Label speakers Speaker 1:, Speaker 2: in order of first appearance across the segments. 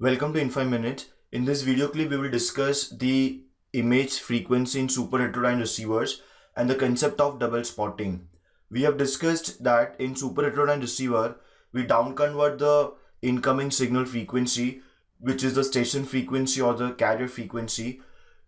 Speaker 1: Welcome to In 5 Minutes. In this video clip, we will discuss the image frequency in super heterodyne receivers and the concept of double spotting. We have discussed that in super heterodyne receiver, we downconvert the incoming signal frequency, which is the station frequency or the carrier frequency,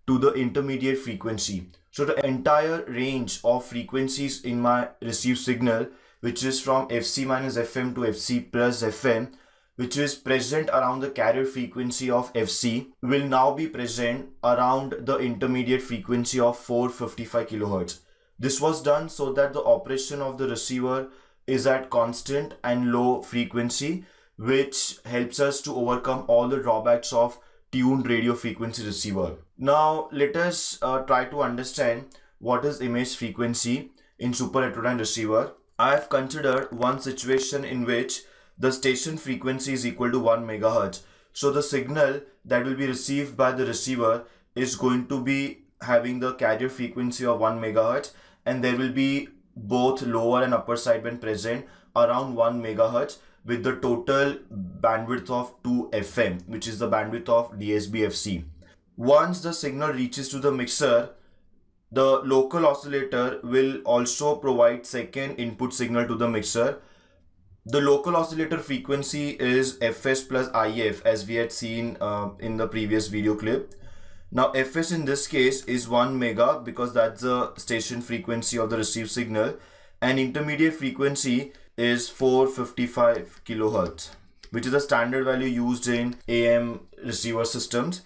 Speaker 1: to the intermediate frequency. So the entire range of frequencies in my received signal, which is from Fc minus Fm to Fc plus Fm, which is present around the carrier frequency of Fc will now be present around the intermediate frequency of 455 kHz. This was done so that the operation of the receiver is at constant and low frequency which helps us to overcome all the drawbacks of tuned radio frequency receiver. Now let us uh, try to understand what is image frequency in super heterodyne receiver. I have considered one situation in which the station frequency is equal to 1 megahertz. So the signal that will be received by the receiver is going to be having the carrier frequency of 1 megahertz and there will be both lower and upper sideband present around 1 megahertz with the total bandwidth of 2 FM which is the bandwidth of DSB-FC. Once the signal reaches to the mixer, the local oscillator will also provide second input signal to the mixer the local oscillator frequency is fs plus if as we had seen uh, in the previous video clip now fs in this case is 1 mega because that's the station frequency of the received signal and intermediate frequency is 455 kilohertz which is the standard value used in am receiver systems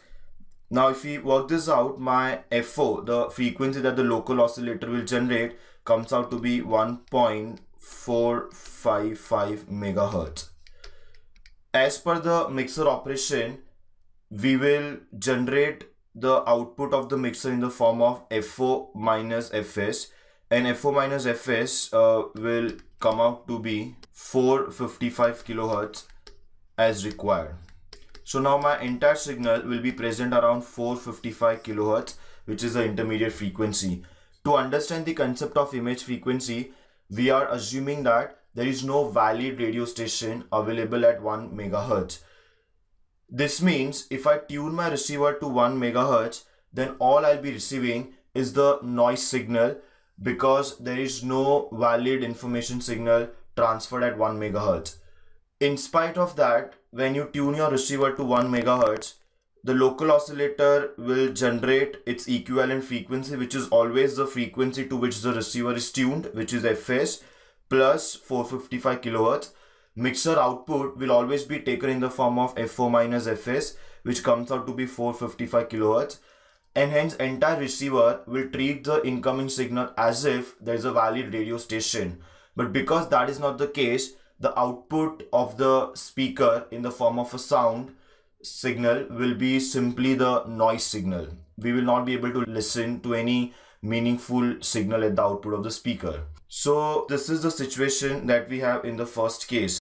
Speaker 1: now if we work this out my fo the frequency that the local oscillator will generate comes out to be 1. 455 megahertz. As per the mixer operation, we will generate the output of the mixer in the form of FO minus FS and FO minus FS uh, will come out to be 455 kilohertz as required. So now my entire signal will be present around 455 kilohertz which is the intermediate frequency. To understand the concept of image frequency, we are assuming that there is no valid radio station available at 1 megahertz. This means if I tune my receiver to 1 megahertz, then all I'll be receiving is the noise signal because there is no valid information signal transferred at 1 megahertz. In spite of that, when you tune your receiver to 1 megahertz, the local oscillator will generate its equivalent frequency which is always the frequency to which the receiver is tuned which is fs plus 455 kilohertz. Mixer output will always be taken in the form of fo minus fs which comes out to be 455 kilohertz. And hence entire receiver will treat the incoming signal as if there is a valid radio station. But because that is not the case the output of the speaker in the form of a sound signal will be simply the noise signal. We will not be able to listen to any meaningful signal at the output of the speaker. So this is the situation that we have in the first case.